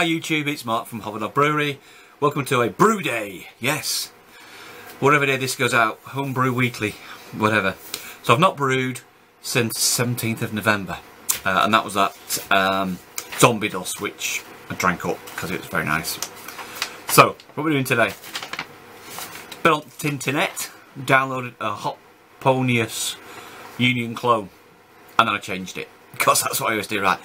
Hi YouTube, it's Mark from Hoverdog Brewery. Welcome to a brew day, yes. Whatever day this goes out, homebrew weekly, whatever. So I've not brewed since 17th of November. Uh, and that was that um, zombie dust, which I drank up because it was very nice. So, what we're doing today. On Tintinet, downloaded a Hoponius Union clone, and then I changed it because that's what I always do, right?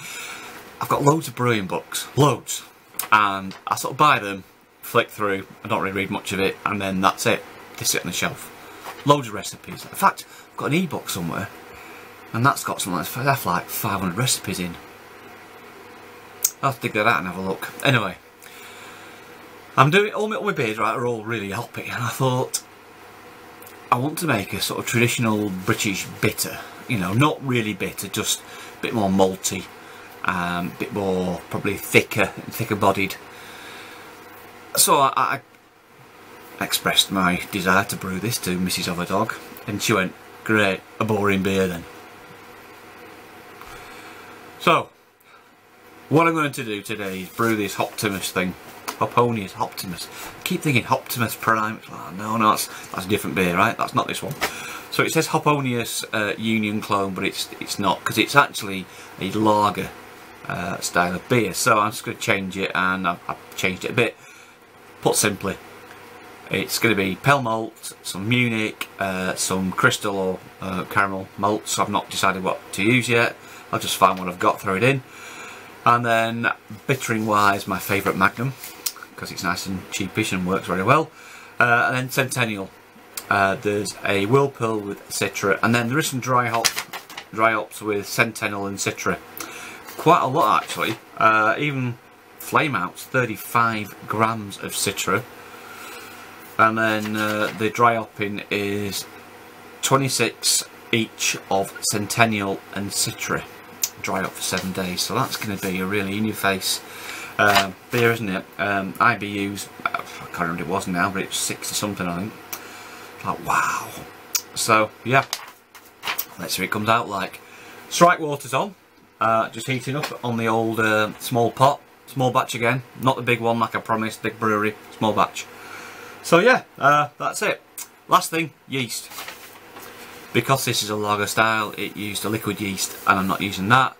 I've got loads of brewing books, loads, and I sort of buy them, flick through, I don't really read much of it, and then that's it. They sit on the shelf. Loads of recipes. In fact, I've got an e-book somewhere, and that's got something that's like 500 recipes in. I'll have to dig that out and have a look. Anyway, I'm doing all my, all my beers right are all really hoppy, and I thought I want to make a sort of traditional British bitter. You know, not really bitter, just a bit more malty um, a bit more probably thicker thicker bodied. So I, I, expressed my desire to brew this to Mrs Hoverdog and she went great a boring beer then. So what I'm going to do today is brew this Optimus thing. Hoponius Optimus. I keep thinking Optimus Prime. No no that's, that's a different beer right? That's not this one. So it says Hoponius uh, Union clone but it's it's not because it's actually a lager uh, style of beer. So I'm just going to change it and I've, I've, changed it a bit. Put simply, it's going to be pale malt, some Munich, uh, some crystal or uh, caramel malts. I've not decided what to use yet. I'll just find what I've got, throw it in. And then bittering wise, my favourite Magnum because it's nice and cheapish and works very well. Uh, and then Centennial. Uh, there's a Whirlpool with Citra, and then there is some dry hop, dry hops with Centennial and Citra quite a lot actually. Uh, even flame outs, 35 grams of Citra. And then uh, the dry hopping is 26 each of Centennial and Citra. Dry up for seven days, so that's going to be a really in your face uh, beer, isn't it? Um, IBUs, I can't remember what it was now, but it's 60 something, I think. Like, wow. So, yeah, let's see what it comes out like. Strike water's on. Uh, just heating up on the old uh, small pot, small batch again, not the big one like I promised, big brewery, small batch. So yeah, uh, that's it. Last thing, yeast. Because this is a lager style, it used a liquid yeast and I'm not using that.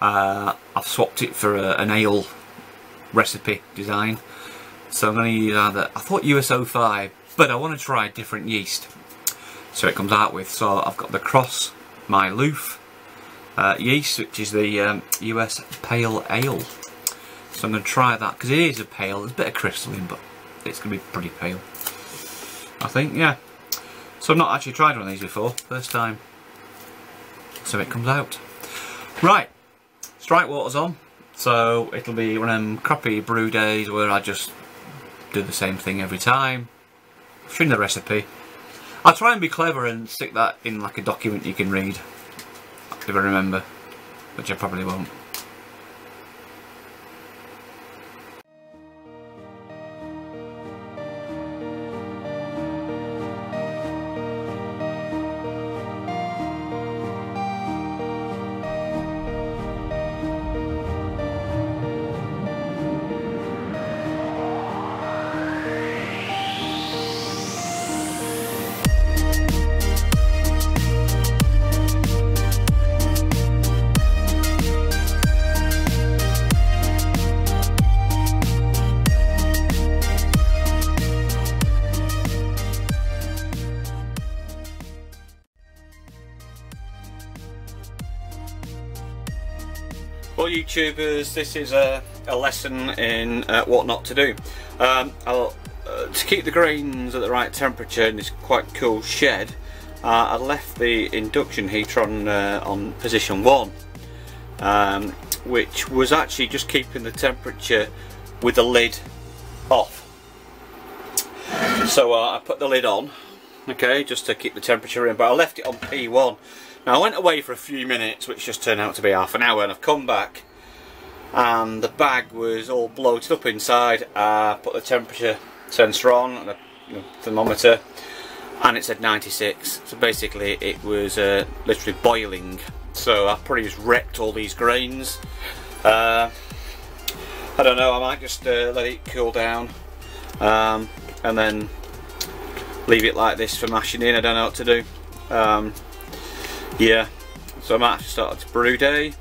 Uh, I've swapped it for a, an ale recipe design. So I'm going to use either, I thought US-05, but I want to try different yeast. So it comes out with, so I've got the Cross Mahaluf, uh, yeast, which is the um, US Pale Ale. So I'm going to try that because it is a pale. There's a bit of crystal in, but it's going to be pretty pale. I think, yeah. So I've not actually tried one of these before. First time. So it comes out. Right. Strike water's on. So it'll be one of them crappy brew days where I just do the same thing every time. Trim the recipe. I'll try and be clever and stick that in like a document you can read if I remember, which I probably won't. YouTubers, this is a, a lesson in uh, what not to do. Um, uh, to keep the grains at the right temperature in this quite cool shed, uh, I left the induction heater on, uh, on position 1 um, which was actually just keeping the temperature with the lid off. So uh, I put the lid on, okay, just to keep the temperature in, but I left it on P1 now I went away for a few minutes which just turned out to be half an hour and I've come back and the bag was all bloated up inside. I put the temperature sensor on and the thermometer and it said 96 so basically it was uh, literally boiling so I pretty just wrecked all these grains uh, I don't know, I might just uh, let it cool down um, and then leave it like this for mashing in. I don't know what to do. Um, yeah, so I might have to start a brew day.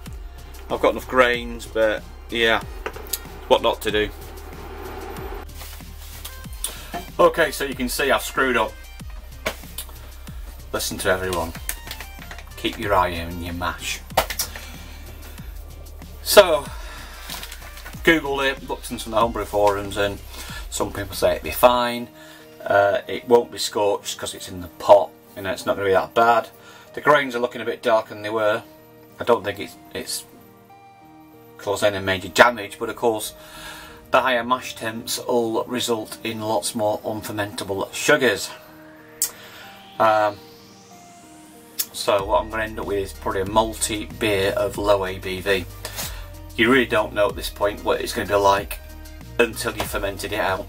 I've got enough grains, but yeah, what not to do. Okay, so you can see I've screwed up. Listen to everyone. Keep your eye on your mash. So, Googled it, looked into the homebrew forums and some people say it'd be fine. Uh, it won't be scorched because it's in the pot. You know, it's not going to be that bad. The grains are looking a bit darker than they were. I don't think it's, it's caused any major damage, but of course the higher mash temps will result in lots more unfermentable sugars. Um, so what I'm going to end up with is probably a multi beer of low ABV. You really don't know at this point what it's going to be like until you've fermented it out.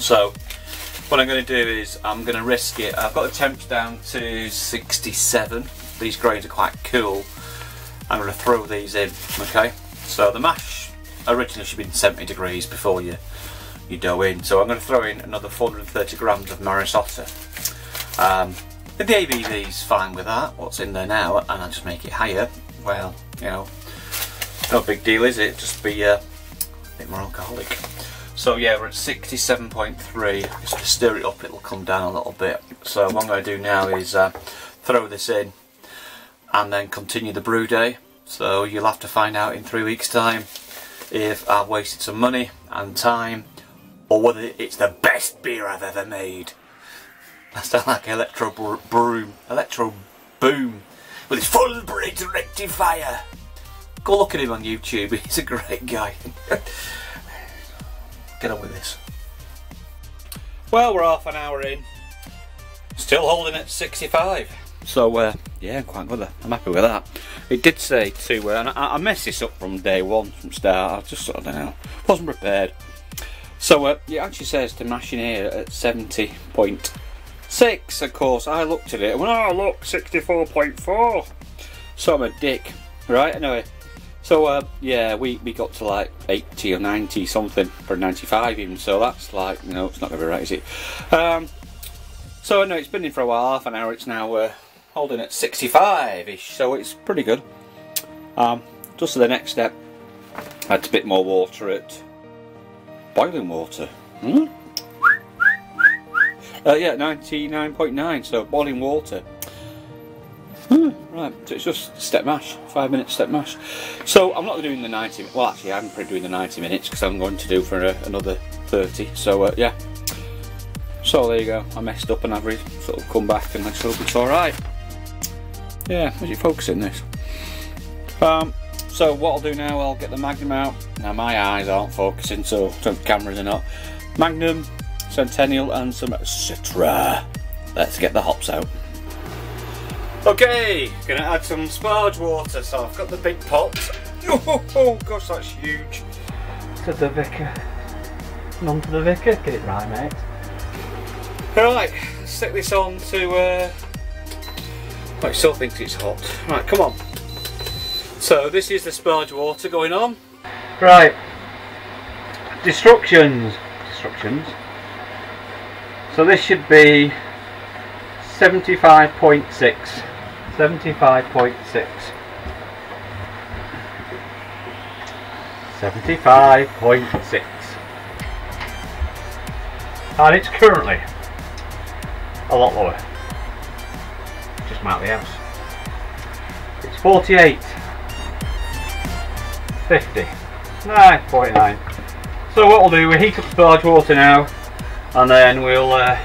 So what I'm going to do is I'm going to risk it. I've got the temps down to 67. These grains are quite cool. I'm going to throw these in, okay? So the mash originally should be 70 degrees before you, you dough in. So I'm going to throw in another 430 grams of Maris Otter. Um, the is fine with that, what's in there now, and I just make it higher. Well, you know, no big deal is it, just be uh, a bit more alcoholic. So yeah, we're at 67.3. Just stir it up, it'll come down a little bit. So what I'm going to do now is uh, throw this in and then continue the brew day. So you'll have to find out in three weeks' time if I've wasted some money and time or whether it's the best beer I've ever made. I sound like Electro Broom, Electro Boom with his full bridge rectifier. Go look at him on YouTube, he's a great guy. Get on with this. Well, we're half an hour in. Still holding at 65. So, uh, yeah, quite good. I'm happy with that. It did say to, uh, and I, I, messed this up from day one, from start. I just sort of, don't know, wasn't prepared. So, uh, it actually says to mash in here at 70.6. Of course, I looked at it and went, oh, look, 64.4. So I'm a dick. Right, anyway. So uh, yeah, we, we got to like 80 or 90 something for 95 even, so that's like, you know, it's not going to be right, is it? Um, so no, it's been in for a while, half an hour, it's now uh, holding at 65-ish, so it's pretty good. Um, just to the next step, add a bit more water at boiling water. Hmm? Uh, yeah, 99.9, so boiling water. Hmm, right, so it's just step mash, five minute step mash. So I'm not doing the 90, well actually I'm probably doing the 90 minutes because I'm going to do for uh, another 30, so uh, yeah. So there you go, I messed up and I've sort of come back and I hope it's alright. Yeah, where's it focusing this? Um, so what I'll do now, I'll get the Magnum out. Now my eyes aren't focusing, so the cameras are not. Magnum, Centennial and some Citra. Let's get the hops out. Okay, gonna add some sparge water. So I've got the big pot. Oh, oh gosh, that's huge. To the vicar. None to the vicar. Get it right, mate. Right, stick this on to. Uh... Oh, it still thinks it's hot. Right, come on. So this is the sparge water going on. Right. Destructions. Destructions. So this should be 75.6 75.6 75.6 and it's currently a lot lower just mark the house. It's 48 50 9 49 so what we'll do we'll heat up the sparge water now and then we'll uh,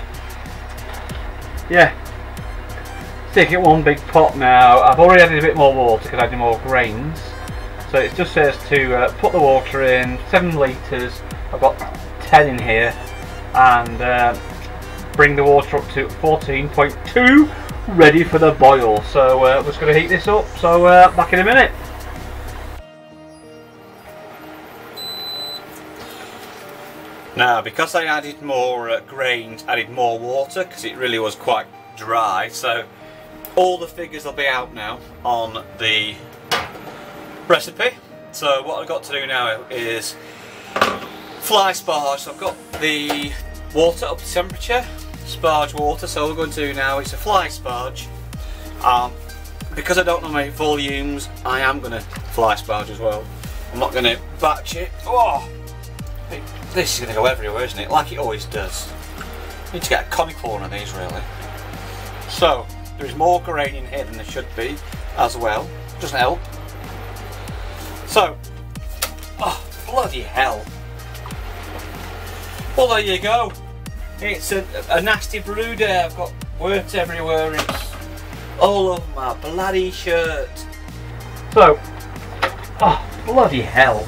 yeah. Stick it one big pot now. I've already added a bit more water because I added more grains. So it just says to uh, put the water in, 7 litres, I've got 10 in here, and uh, bring the water up to 14.2, ready for the boil. So uh, we're just going to heat this up, so uh, back in a minute. Now because I added more uh, grains, added more water because it really was quite dry so all the figures will be out now on the recipe So what I've got to do now is fly sparge. So I've got the water up to temperature, sparge water. So we're going to do now is a fly sparge. Um, because I don't know my volumes, I am going to fly sparge as well. I'm not going to batch it. Oh, this is going to go everywhere, isn't it? Like it always does. Need to get a conical one of these, really. So, there is more grain in here than there should be, as well. Doesn't help. So, oh, bloody hell. Well, there you go. It's a, a nasty brew day. I've got words everywhere. It's all over my bloody shirt. So, oh, bloody hell.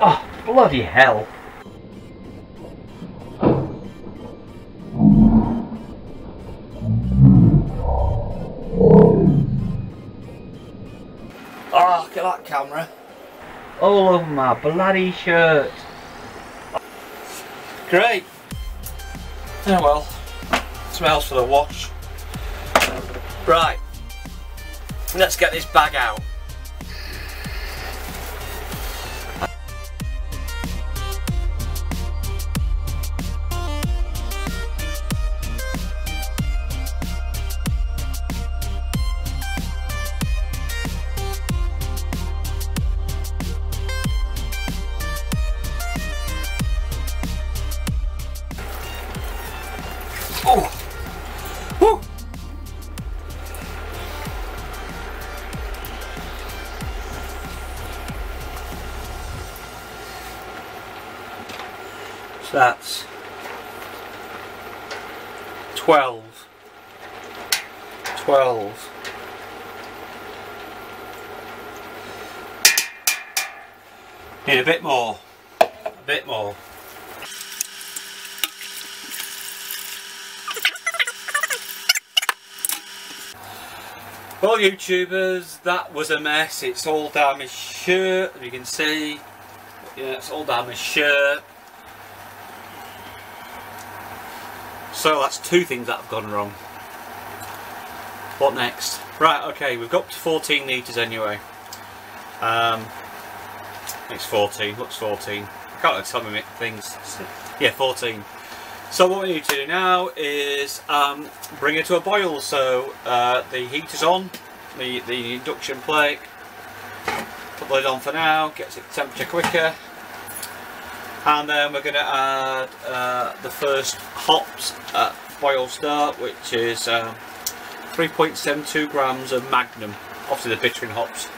Oh, bloody hell. Oh, look at that camera. All over my bloody shirt. Great. Oh well. Smells for the wash. Right. Let's get this bag out. 12. 12. Need a bit more. A bit more. Well YouTubers, that was a mess. It's all down my shirt, as you can see. Yeah, it's all down my shirt. So that's two things that have gone wrong. What next? Right, okay, we've got to 14 litres anyway. Um, it's 14, looks 14. I can't tell me things. Yeah, 14. So what we need to do now is um, bring it to a boil. So uh, the heat is on, the, the induction plate. Put the lid on for now, gets it temperature quicker. And then we're going to add uh, the first hops at boil start, which is um, 3.72 grams of Magnum, obviously the bittering hops.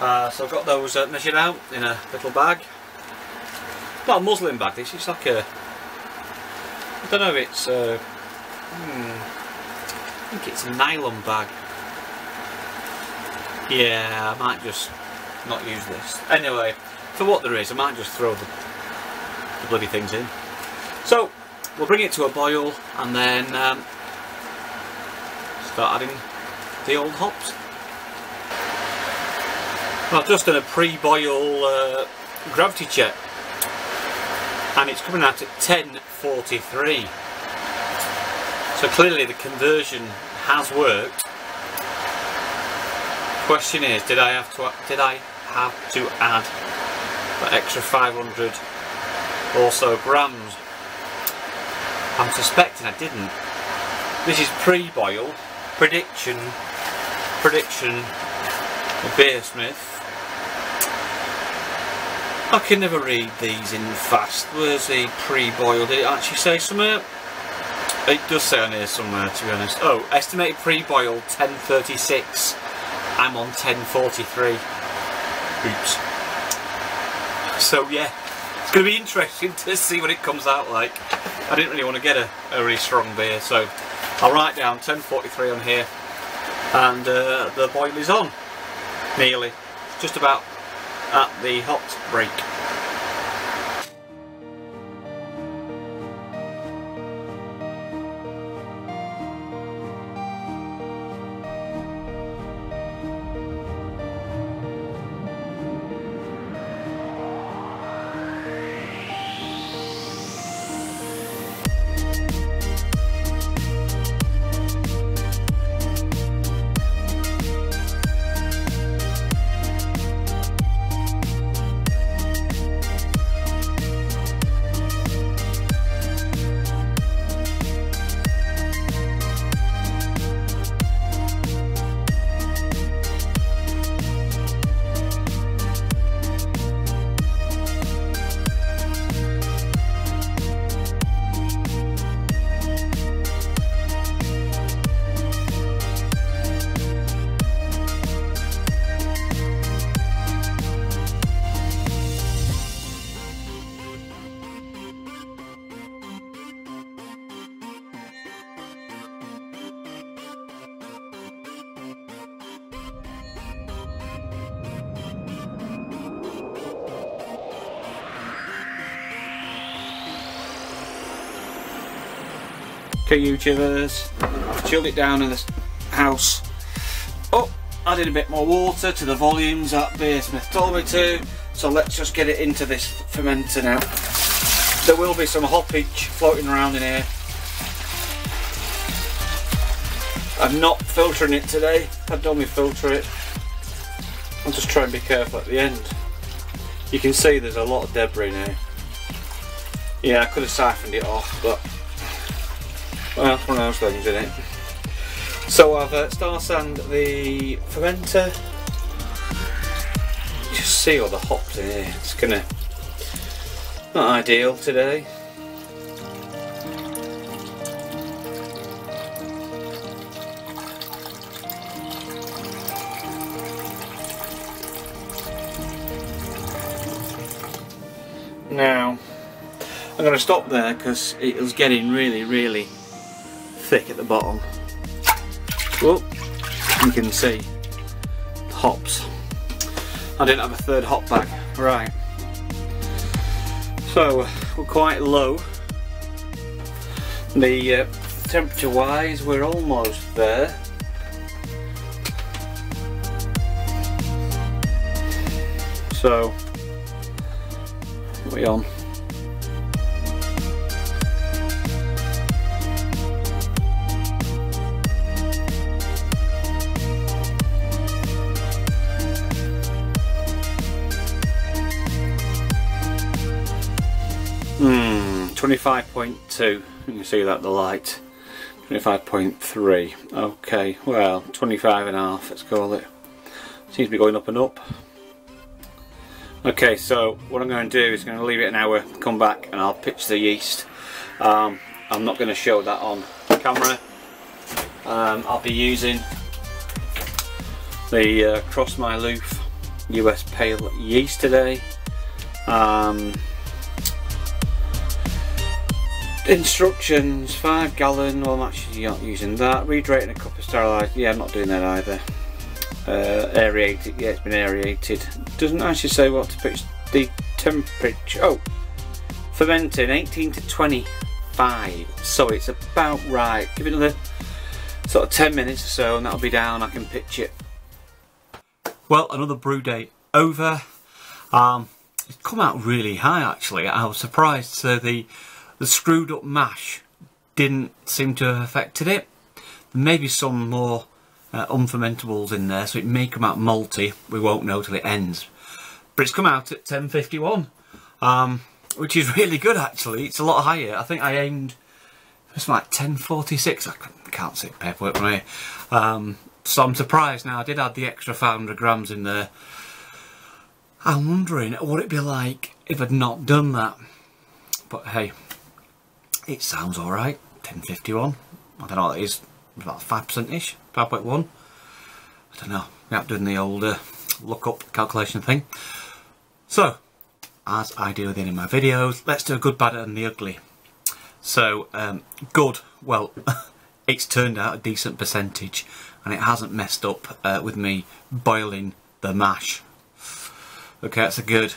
Uh, so I've got those uh, measured out in a little bag. Not a muslin bag, this is like a I don't know, it's uh, hmm, I think it's a nylon bag. Yeah, I might just not use this. Anyway, for what there is, I might just throw the, the bloody things in. So, we'll bring it to a boil and then um, start adding the old hops. I've just done a pre-boil uh, gravity check and it's coming out at 1043 so clearly the conversion has worked question is did I have to did I have to add that extra 500 or so grams I'm suspecting I didn't this is pre-boil prediction prediction of BeerSmith I can never read these in fast. Where's the pre-boiled? Did it actually say somewhere? It does say on here somewhere, to be honest. Oh, estimated pre-boiled 1036. I'm on 1043. Oops. So yeah, it's going to be interesting to see what it comes out like. I didn't really want to get a, a really strong beer, so I'll write down 1043 on here. And uh, the boil is on. Nearly. Just about at the hot break. YouTubers, chilled it down in this house. Oh, added a bit more water to the volumes that BeerSmith told me to. So let's just get it into this fermenter now. There will be some hoppage floating around in here. I'm not filtering it today. I've done me filter it. I'll just try and be careful at the end. You can see there's a lot of debris now. Yeah, I could have siphoned it off, but well, one of those things, isn't it? So I've uh, star sand the fermenter. Just see all the hops in here. It's gonna not ideal today. Now, I'm going to stop there because it was getting really, really thick at the bottom. Well, you can see hops. I didn't have a third hop bag. Right. So, we're quite low. The uh, temperature wise, we're almost there. So, we on? 25.2. You can see that the light. 25.3. Okay, well, 25 and a half, let's call it. Seems to be going up and up. Okay, so what I'm going to do is going to leave it an hour, come back and I'll pitch the yeast. Um, I'm not going to show that on camera. Um, I'll be using the uh, Crossmyloof US Pale Yeast today. Um, instructions, 5 gallon, well I'm actually not using that. Rehydrating a cup of sterilised, yeah I'm not doing that either uh, aerated, yeah it's been aerated. Doesn't actually say what to pitch the temperature, oh, fermenting 18 to 25, so it's about right. Give it another sort of 10 minutes or so and that'll be down, I can pitch it. Well, another brew day over. Um, it's come out really high actually, I was surprised. So the, the screwed up mash didn't seem to have affected it. Maybe some more uh, unfermentables in there, so it may come out malty. We won't know till it ends. But it's come out at 10.51, um, which is really good actually. It's a lot higher. I think I aimed, it's like 10.46. I can't see paperwork from here. Um, so I'm surprised now. I did add the extra 500 grams in there. I'm wondering what it'd be like if I'd not done that. But hey, it sounds alright. 10.51. I don't know what that is about 5%ish, 5.1. I don't know, without doing the old uh, lookup calculation thing. So, as I do with any of my videos, let's do a good, bad and the ugly. So, um, good, well, it's turned out a decent percentage and it hasn't messed up uh, with me boiling the mash. Okay, that's a good.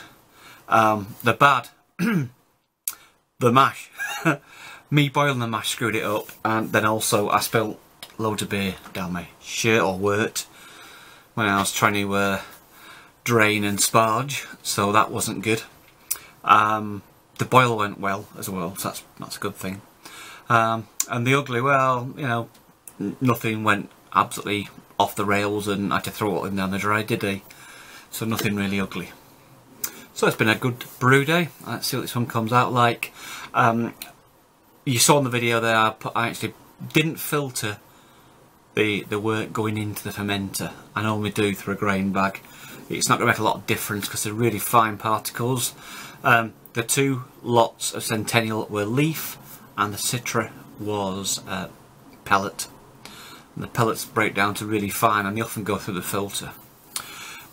Um, the bad, the mash. me boiling the mash screwed it up and then also I spilled loads of beer down my shirt or wort when I was trying to uh, drain and sparge, so that wasn't good. Um, the boil went well as well, so that's that's a good thing. Um, and the ugly, well, you know, nothing went absolutely off the rails and I had to throw it in down the dry, did they? So nothing really ugly. So it's been a good brew day. Let's see what this one comes out like. Um, you saw in the video there, I, put, I actually didn't filter the, the wort going into the fermenter. I normally do through a grain bag. It's not going to make a lot of difference because they're really fine particles. Um, the two lots of Centennial were leaf and the Citra was uh, pellet. And the pellets break down to really fine and they often go through the filter.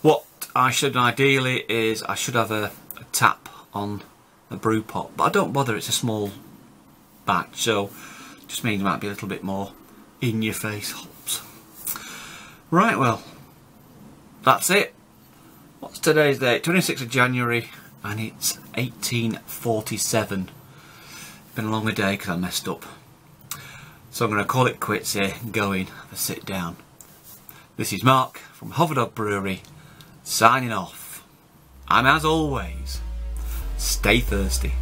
What I should ideally is I should have a, a tap on a brew pot but I don't bother it's a small batch so just means it might be a little bit more in your face Right, well, that's it. What's today's date? 26th of January, and it's 1847. Been a long day because I messed up. So I'm going to call it quits here go in have sit down. This is Mark from Hoverdog Brewery signing off. And as always, stay thirsty.